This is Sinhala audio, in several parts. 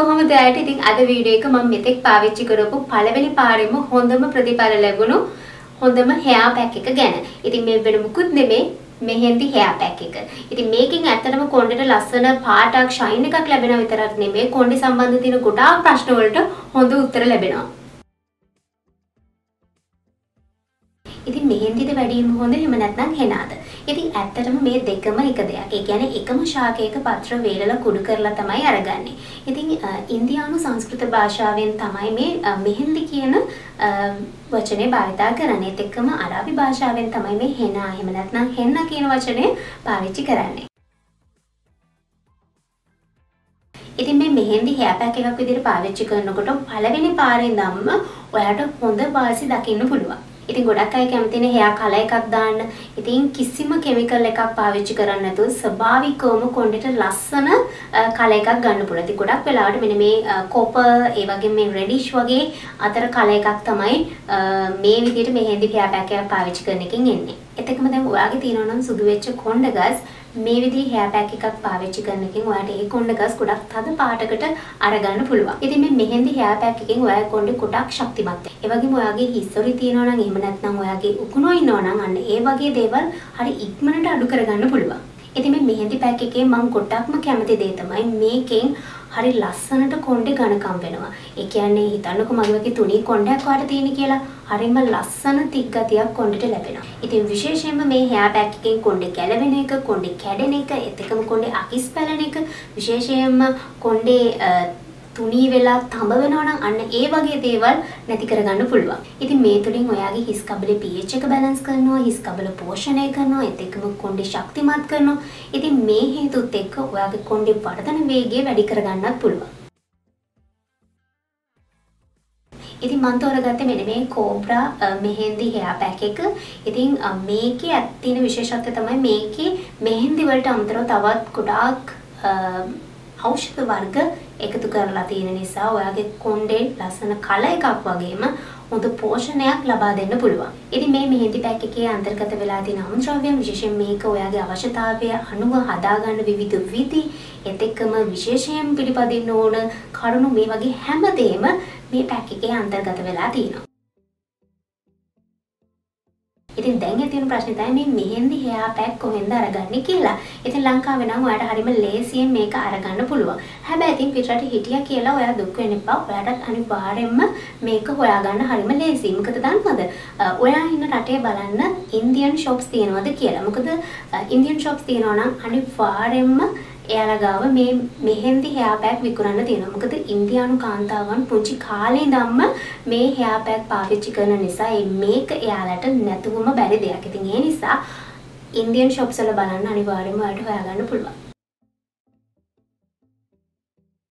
කොහොමද ඇයට ඉතින් අද වීඩියෝ එක මම මෙතෙක් පාවිච්චි කරපු පළවෙනි පාරෙම හොඳම ප්‍රතිඵල ලැබුණු හොඳම හෙයා පැක් එක ගැන. ඉතින් මේ වෙන මුකුත් නෙමේ මෙහෙන්දි හෙයා පැක් එක. ඉතින් මේකෙන් ඇත්තටම කොණ්ඩේට ලස්සන පාටක් ෂයින් එකක් ලැබෙනවා විතරක් නෙමේ කොණ්ඩේ සම්බන්ධ තියෙන ගොඩාක් ප්‍රශ්න වලට හොඳ උත්තර ලැබෙනවා. ඉතින් මෙහෙන්දිද වැඩිම හොඳ එහෙම නැත්නම් හෙනාද? ඉතින් ඇත්තටම මේ දෙකම එක දෙයක්. ඒ කියන්නේ එකම ශාකයක පත්‍ර වේලලා කුඩු කරලා තමයි අරගන්නේ. ඉතින් ඉන්දියානු සංස්කෘත භාෂාවෙන් තමයි මේ මෙහෙන්දි කියන වචනේ භාවිතා කරන්නේ. ඒත් එක්කම අරාබි භාෂාවෙන් තමයි මේ හෙනා එහෙම නැත්නම් හෙන්න කියන වචනේ පාවිච්චි කරන්නේ. ඉතින් මේ මෙහෙන්දි හෙයා පැක් එකක් විදිහට පාවිච්චි කරනකොට පළවෙනි පාරේ ඉඳන්ම ඔයාට හොඳ වාසි දකින්න පුළුවන්. ඉතින් ගොඩක් අය කැමතිනේ හෙයා කලර් එකක් දාන්න. ඉතින් කිසිම කිමිකල් එකක් පාවිච්චි කරන්නේ නැතුව ස්වභාවිකවම කොණ්ඩේට ලස්සන කලර් එකක් ගන්න පුළුවන්. ඉතින් ගොඩක් වෙලාවට මෙන්න මේ කොපර් ඒ වගේ මේ රෙඩිෂ් වගේ අතර කලර් එකක් තමයි මේ විදිහට මෙහෙන්දි හෙයා පැක් එකක් පාවිච්චි කරන එකෙන් එන්නේ. ඒත් එක්කම දැන් ඔයාගේ තියෙනවා නම් සුදු වෙච්ච කොණ්ඩ ගස් මේ විදිහේ හෙයා පැක් එකක් පාවිච්චි කරන එකෙන් ඔයාට ඒ කොණ්ඩ ගස් ගොඩක් තද පාටකට අරගන්න පුළුවන්. ඉතින් මේ මෙහෙන්දි හෙයා පැක් එකෙන් ඔයාගේ කොණ්ඩේ ගොඩක් ශක්තිමත්. ඒ වගේම ඔයාගේ හිස්සොරි තියෙනවා නම් එහෙම නැත්නම් ඔයාගේ උකුණෝ ඉන්නවා නම් අන්න ඒ වගේ දේවල් හරි ඉක්මනට අඩු කරගන්න පුළුවන්. ඉතින් මේ මෙහෙන්දි පැක් එකේ මම ගොඩක්ම කැමති දේ තමයි මේකෙන් හරි ලස්සනට කොණ්ඩේ ඝනකම් වෙනවා. ඒ කියන්නේ හිතන්නකො මගේ වගේ තුනී කොණ්ඩයක් වාට තියෙන කියලා හරිම ලස්සන තික් ගතියක් කොණ්ඩේට ලැබෙනවා. ඉතින් විශේෂයෙන්ම මේ හෙයා පැක් එකෙන් කොණ්ඩේ කැළවෙන එක, කොණ්ඩේ කැඩෙන එක, එතකම කොණ්ඩේ අකිස් පැලෙන එක, විශේෂයෙන්ම කොණ්ඩේ තුනී වෙලා තඹ වෙනවා නම් අන්න ඒ වගේ දේවල් නැති කරගන්න පුළුවන්. ඉතින් මේ තුලින් ඔයාගේ හිස් කබලේ pH එක බැලන්ස් කරනවා, හිස් කබල පෝෂණය කරනවා, ඒත් එක්කම කොණ්ඩේ ශක්තිමත් කරනවා. ඉතින් මේ හේතුත් එක්ක ඔයාගේ කොණ්ඩේ වර්ධන වේගය වැඩි කරගන්නත් පුළුවන්. ඉතින් මම තෝරගත්තේ මෙන්න මේ කෝබ්‍රා මෙහෙන්දි හෙයා පැක් එක. ඉතින් මේකේ ඇත්තින විශේෂත්වය තමයි මේකේ මෙහෙන්දි වලට අමතරව තවත් ගොඩාක් ඖෂධ වර්ග එකතු කරලා තියෙන නිසා ඔයාගේ කොණ්ඩේ ලස්සන කල එකක් වගේම හොඳ පෝෂණයක් ලබා දෙන්න පුළුවන්. ඉතින් මේ මෙහෙන්දි පැක් එකේ අන්තර්ගත වෙලා තියෙන අමුද්‍රව්‍යයන් විශේෂයෙන් මේක ඔයාගේ අවශ්‍යතාවය අනුව හදාගන්න විවිධ විදි ඒත් එක්කම විශේෂයෙන් පිළිපදින්න ඕන කරුණු මේ වගේ හැමදේම මේ පැක් එකේ අන්තර්ගත වෙලා තියෙනවා. ඉතින් දැන් තියෙන ප්‍රශ්නේ තමයි මේ මෙහෙන්දි හෙයා පැක් කොහෙන්ද අරගන්නේ කියලා. ඉතින් ලංකාවේ නම් ඔයාලට හරිම ලේසියෙන් මේක අරගන්න පුළුවන්. හැබැයි ඉතින් පිටරට හිටියා කියලා ඔයා දුක් වෙන්න එපා. ඔයාලට අනිවාර්යෙන්ම මේක හොයාගන්න හරිම ලේසියි. මොකද දන්නවද? ඔයා ඉන්න රටේ බලන්න ඉන්දියන් shops තියෙනවද කියලා. මොකද ඉන්දියන් shops තියෙනවා නම් අනිවාර්යෙන්ම එයාලා ගාව මේ මෙහෙන්දි හෙයා පැක් විකුණන්න තියෙනවා. මොකද ඉන්දියානු කාන්තාවන් පුංචි කාලේ ඉඳන්ම මේ හෙයා පැක් පාවිච්චි කරන නිසා මේක එයාලට නැතුවම බැරි දෙයක්. ඉතින් ඒ නිසා ඉන්දියන් shops වල බලන්න අනිවාර්යයෙන්ම ඔයාලට හොයාගන්න පුළුවන්.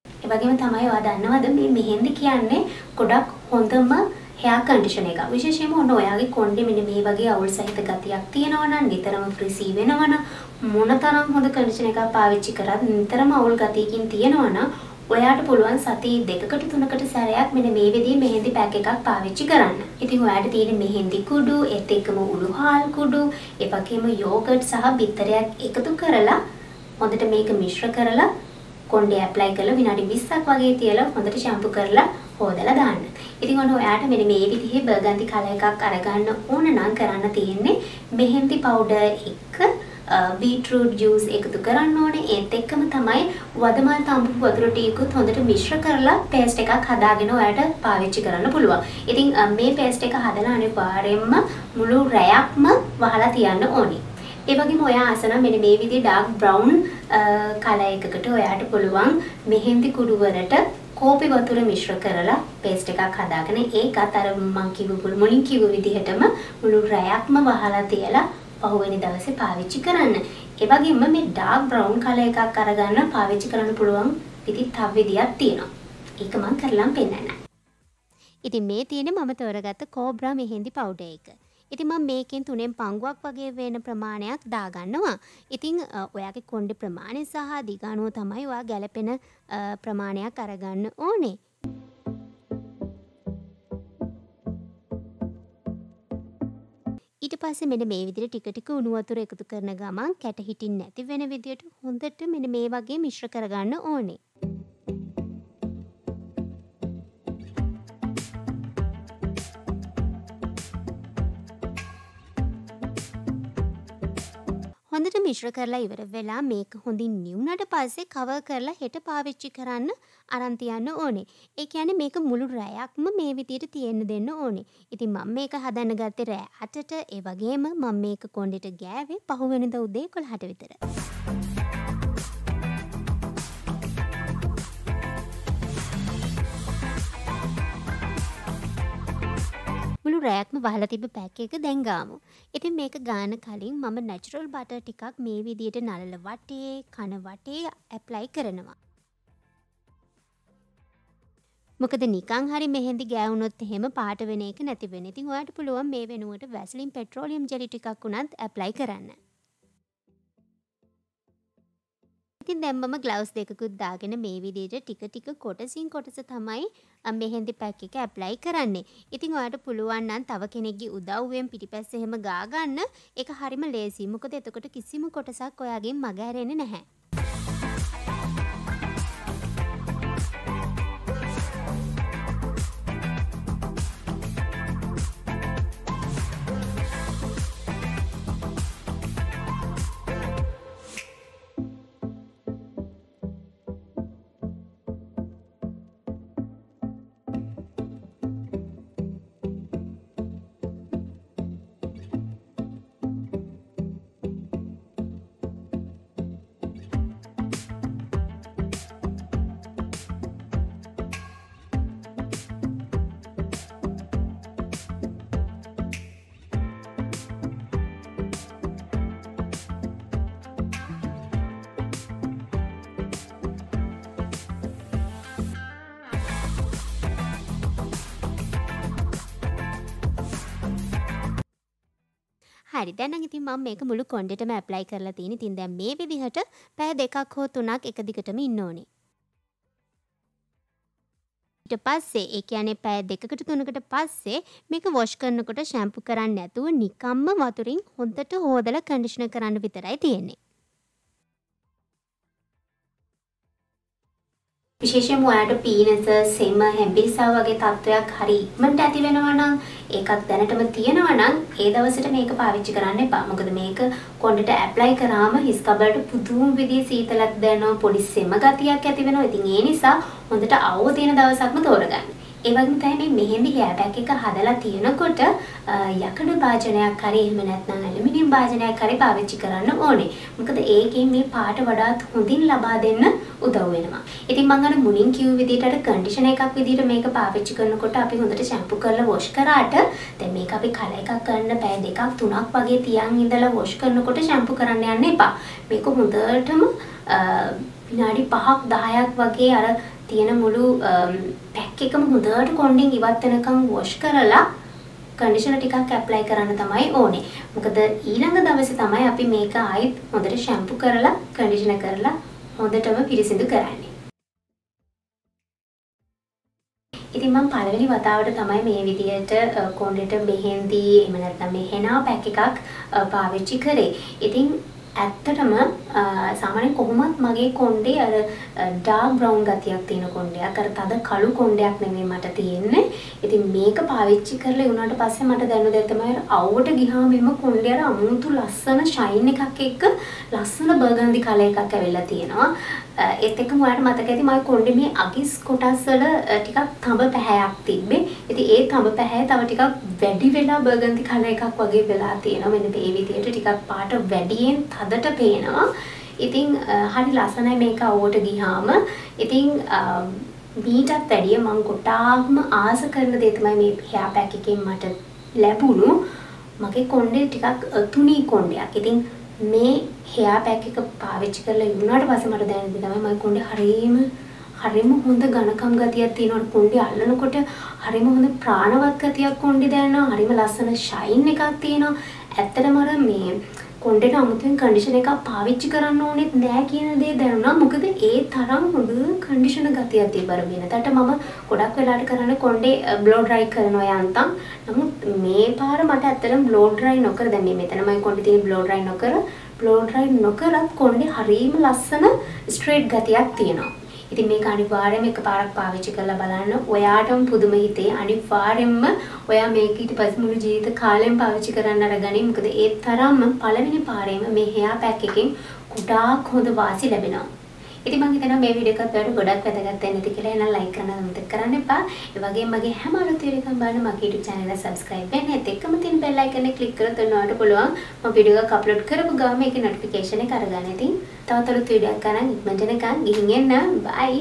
ඒ වගේම තමයි ඔයා දන්නවද මේ මෙහෙන්දි කියන්නේ ගොඩක් හොඳම හෙයා කන්ඩිෂන් එක. විශේෂයෙන්ම ඔන්න ඔයාගේ කොණ්ඩේ මෙන්න මේ වගේ අවුල් සහිත ගතියක් තියෙනවා නම් නිතරම ෆ්‍රීසී වෙනවා නම් මොනතරම් හොඳ කන්ඩිෂන් එකක් පාවිච්චි කරත් නිතරම අවුල් ගතියකින් තියෙනවා නම් ඔයාට පුළුවන් සති දෙකකට තුනකට සැරයක් මෙන්න මේ විදිහේ මෙහෙන්දි පැක් එකක් පාවිච්චි කරන්න. ඉතින් ඔයාට තියෙන මෙහෙන්දි කුඩු, ඒත් එක්කම උණුහාල් කුඩු, ඒ වගේම යෝගට් සහ බිත්තරයක් එකතු කරලා හොඳට මේක මිශ්‍ර කරලා කොණ්ඩේ ඇප්ලයි කරලා විනාඩි 20ක් වගේ තියලා හොඳට ෂැම්පු කරලා හොදලා දාන්න. ඉතින් ඔන්න ඔයාට මෙන්න මේ විදිහේ බර්ගන්දි කලර් එකක් අරගන්න ඕන නම් කරන්න තියෙන්නේ මෙහෙන්දි පවුඩර් එක බීට්රූට් ජූස් එකතු කරන්න ඕනේ. ඒත් එක්කම තමයි වදමල් තඹු වතුර ටිකකුත් හොඳට මිශ්‍ර කරලා පේස්ට් එකක් හදාගෙන ඔයාලට පාවිච්චි කරන්න පුළුවන්. ඉතින් මේ පේස්ට් එක හදලා අනිවාර්යයෙන්ම මුළු රැයක්ම වහලා තියන්න ඕනේ. ඒ වගේම ඔයා අසන මෙන්න මේ විදිහේ ඩාර්ක් බ්‍රවුන් කලර් එකකට ඔයාට පුළුවන් මෙහෙන්දි කුඩු වලට කෝපි වතුර මිශ්‍ර කරලා පේස්ට් එකක් හදාගෙන ඒකත් අර මං කිව්ව මුලින් කිව්ව විදිහටම මුළු රැයක්ම වහලා තියලා පහුවෙනි දවසේ පාවිච්චි කරන්න. ඒ වගේම මේ ඩාර්ක් බ්‍රවුන් කලර් එකක් අරගන්න පාවිච්චි කරන්න පුළුවන් පිටි තව විදියක් තියෙනවා. ඒක මම කරලම් පෙන්නන්න. ඉතින් මේ තියෙන්නේ මම තෝරගත්ත කෝබ්‍රා මෙහෙන්දි පවුඩර් එක. ඉතින් මම මේකෙන් තුනෙන් පංගුවක් වගේ වෙන ප්‍රමාණයක් දාගන්නවා. ඉතින් ඔයාගේ කොණ්ඩේ ප්‍රමාණය සහ දිග අනුව තමයි ඔයා ගැලපෙන ප්‍රමාණයක් අරගන්න ඕනේ. ඊට පස්සේ මෙන්න මේ විදිහට ටික ටික උණු වතුර එකතු කරන ගමන් කැට හිටින් නැති වෙන විදිහට හොඳට මෙන්න මේ වගේ මිශ්‍ර කරගන්න ඕනේ. හොඳට මිශ්‍ර කරලා ඉවර වෙලා මේක හොඳින් නිවුනට පස්සේ කවර් කරලා හෙට පාවිච්චි කරන්න අරන් තියන්න ඕනේ. ඒ කියන්නේ මේක මුළු රැයක්ම මේ විදියට තියෙන්න දෙන්න ඕනේ. ඉතින් මම මේක හදන්න ගත්තේ රෑ 8ට ඒ වගේම මම මේක කොණ්ඩෙට ගෑවේ පහුවෙනිදා උදේ 11ට විතර. මුළු රෑක්ම වහලා තිබ්බ පැක් එක දැන් ගාමු. ඉතින් මේක ගාන කලින් මම නැචරල් බටර් ටිකක් මේ විදියට නලල වටේ කන වටේ ඇප්ලයි කරනවා. මොකද නිකං හරි මෙහෙන්දි ගෑවුනොත් එහෙම පාට වෙන එක නැති වෙන. ඉතින් ඔයාලට පුළුවන් මේ වෙනුවට වැසලින් පෙට්‍රෝලියම් ජෙලි ටිකක් උනත් ඇප්ලයි කරන්න. ඉතින් දැන් මම ග්ලව්ස් දෙකකුත් දාගෙන මේ විදිහට ටික ටික කොටසින් කොටස තමයි මෙහෙන්දි පැක් එක ඇප්ලයි කරන්නේ. ඉතින් ඔයාලට පුළුවන් නම් තව කෙනෙක්ගේ උදව්වෙන් පිටිපස්ස එහෙම ගා ගන්න ඒක හරිම ලේසියි. මොකද එතකොට කිසිම කොටසක් ඔයාගෙන් මග හැරෙන්නේ නැහැ. හරි දැන් නම් ඉතින් මම මේක මුළු කොණ්ඩෙටම ඇප්ලයි කරලා තියෙන. ඉතින් දැන් මේ විදිහට පැය දෙකක් හෝ තුනක් එක දිගටම ඉන්න ඕනේ. ඊට පස්සේ ඒ කියන්නේ පැය දෙකකට තුනකට පස්සේ මේක වොෂ් කරනකොට ෂැම්පු කරන්නේ නැතුව නිකම්ම වතුරින් හොඳට හොදලා කන්ඩිෂනර් කරන්න විතරයි තියෙන්නේ. විශේෂයෙන්ම ඔයාලට පීනස, සෙම, හැම්බිරිසාව වගේ තත්වයක් හරි ඉක්මනට ඇති වෙනවා නම් ඒකත් දැනටම තියෙනවා නම් ඒ දවසට මේක පාවිච්චි කරන්න එපා. මොකද මේක කොණ්ඩෙට ඇප්ලයි කරාම හිස් කබලට පුදුම විදිහේ සීතලක් දැනෙනවා, පොඩි සෙම ගතියක් ඇති වෙනවා. ඉතින් ඒ නිසා හොඳට අවුව තියෙන දවසක්ම තෝරගන්න. ඒ වගේම තමයි මේ මෙහෙන්දි හෙයා පැක් එක හදලා තියෙනකොට යකඩ භාජනයක් හරි එහෙම නැත්නම් ඇලුමිනියම් භාජනයක් හරි පාවිච්චි කරන්න ඕනේ. මොකද ඒකෙන් මේ පාට වඩාත් හොඳින් ලබා දෙන්න උදව් වෙනවා. ඉතින් මම අර මුලින් කිව්ව විදිහට අර කන්ඩිෂනර් එකක් විදිහට මේක පාවිච්චි කරනකොට අපි හොඳට ෂැම්පු කරලා වොෂ් කරාට දැන් මේක අපි කල එකක් ගන්න පැය දෙකක් තුනක් වගේ තියන් ඉඳලා වොෂ් කරනකොට ෂැම්පු කරන්න යන්න එපා. මේක හොඳටම විනාඩි 5ක් 10ක් වගේ අර තියෙන මුළු um, පැක් එකම හොඳට කොණ්ඩෙන් ඉවත් වෙනකම් වොෂ් කරලා කන්ඩිෂනර් ටිකක් ඇප්ලයි කරන්න තමයි ඕනේ. මොකද ඊළඟ දවසේ තමයි අපි මේක ආයෙත් හොඳට ෂැම්පු කරලා කන්ඩිෂනර් කරලා හොඳටම පිරිසිදු කරන්නේ. ඉතින් මම පළවෙනි වතාවට තමයි මේ විදිහට uh, කොණ්ඩෙට මෙහෙන්දි එහෙම නැත්නම් මේ හෙනා පැක් එකක් uh, පාවිච්චි කරේ. ඉතින් ඇත්තටම සාමාන්‍යයෙන් කොහොමත් මගේ කොණ්ඩේ අර ඩාර්ක් බ්‍රවුන් ගතියක් තියෙන කොණ්ඩයක්. අර තද කළු කොණ්ඩයක් නෙමෙයි මට තියෙන්නේ. ඉතින් මේක පාවිච්චි කරලා ඉුණාට පස්සේ මට දැනුනේ දැන් තමයි අවුවට ගියාම එම කොණ්ඩේ අර අමුතු ලස්සන ෂයින් එකක් එක්ක ලස්සන බර්ගන්දි කලර් එකක් ඇවිල්ලා තියෙනවා. ඒත් එක්කම ඔයාලට මතක ඇති මගේ කොණ්ඩේ මේ අගිස් කොටස් වල ටිකක් තඹ පැහැයක් තිබ්බේ. ඉතින් ඒ තඹ පැහැ තව ටිකක් වැඩි වෙලා බර්ගන්දි කලර් එකක් වගේ වෙලා තියෙනවා. මෙන්න මේ විදිහට ටිකක් පාට වැඩියෙන් තදට පේනවා. ඉතින් හරි ලස්සනයි මේක අවුවට ගියාම. ඉතින් මීටත් වැඩිය මම ගොඩාක්ම ආස කරන දේ තමයි මේ හෙයා පැක් එකෙන් මට ලැබුණු මගේ කොණ්ඩේ ටිකක් තුනී කොණ්ඩයක්. ඉතින් මේ හෙයා පැක් එක පාවිච්චි කරලා ඉවුණාට පස්සේ මට දැනෙන්නේ තමයි මගේ කොණ්ඩේ හරීම හරිම හොඳ ඝනකම් ගතියක් තියෙනවා. කොණ්ඩේ අල්ලනකොට හරිම හොඳ ප්‍රාණවත් ගතියක් කොණ්ඩේ දැනෙනවා. හරිම ලස්සන ෂයින් එකක් තියෙනවා. ඇත්තටම අර මේ කොණ්ඩේට අමුතුවෙන් කන්ඩිෂන් එකක් පාවිච්චි කරන්න ඕනෙත් නෑ කියන දේ දැනුණා. මොකද ඒ තරම් හොඳ කන්ඩිෂන ගතියක් තිබ්බර වෙනතට මම ගොඩක් වෙලාට කරන්නේ කොණ්ඩේ බ්ලෝ ඩ්‍රයි කරනවා යන්තම්. නමුත් මේ පාර මට ඇත්තටම බ්ලෝ ඩ්‍රයි නොකර දැන් මේ මෙතනමයි කොණ්ඩේ තියෙන බ්ලෝ ඩ්‍රයි නොකර බ්ලෝ ඩ්‍රයි නොකරත් කොණ්ඩේ හරීම ලස්සන ස්ට්‍රේට් ගතියක් තියෙනවා. ඉතින් මේක අනිවාර්යයෙන්ම එකපාරක් පාවිච්චි කරලා බලන්න. ඔයාටම පුදුම හිතේ. අනිවාර්යයෙන්ම ඔයා මේක ඊට පස්සේ මුළු ජීවිත කාලෙම පාවිච්චි කරන්න අරගනි. මොකද ඒ තරම්ම පළවෙනි පාරේම මේ හෙයා පැක් එකෙන් ගොඩාක් හොඳ වාසි ලැබෙනවා. ඉතින් මම හිතනවා මේ වීඩියෝ එකත් ඔයාලට ගොඩක් වැදගත් වෙන්න ඇති කියලා. එහෙනම් ලයික් කරන්න අමතක කරන්න එපා. ඒ වගේම මගේ හැම අලුත් වීඩියෝ එකක්ම බලන්න මගේ YouTube channel එක subscribe වෙන්න. ඒත් එක්කම තියෙන bell icon එක click කරොත් ඔයාලට පුළුවන් මම වීඩියෝ එකක් upload කරපු ගාම ඒකේ notification එක අරගන්න. ඉතින් තවත් අලුත් වීඩියෝ එකක් ගන්න ඉක්මනට එනකන් ගිහින් එන්න. bye.